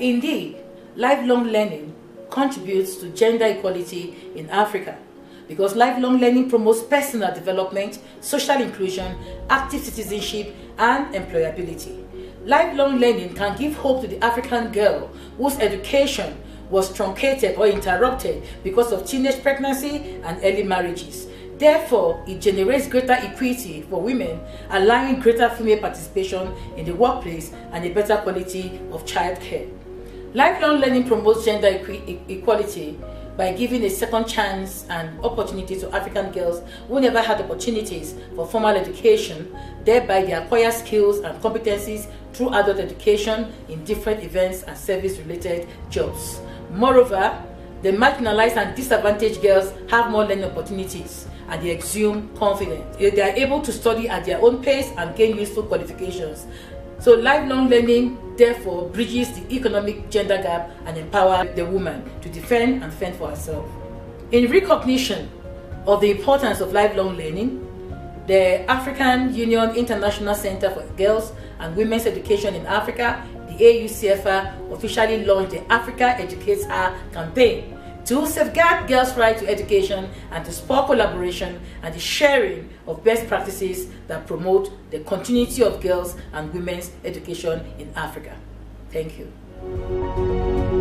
Indeed, lifelong learning contributes to gender equality in Africa because lifelong learning promotes personal development, social inclusion, active citizenship, and employability. Lifelong learning can give hope to the African girl whose education was truncated or interrupted because of teenage pregnancy and early marriages. Therefore, it generates greater equity for women, allowing greater female participation in the workplace and a better quality of childcare. Lifelong learning promotes gender equi equality by giving a second chance and opportunity to African girls who never had opportunities for formal education, thereby they acquire skills and competencies through adult education in different events and service-related jobs. Moreover, the marginalized and disadvantaged girls have more learning opportunities and they exude confidence. They are able to study at their own pace and gain useful qualifications. So lifelong learning therefore bridges the economic gender gap and empowers the woman to defend and fend for herself. In recognition of the importance of lifelong learning, the African Union International Center for Girls and Women's Education in Africa, the AU/CIEFFA, officially launched the Africa Educates Her campaign to safeguard girls' right to education and to spur collaboration and the sharing of best practices that promote the continuity of girls and women's education in Africa. Thank you.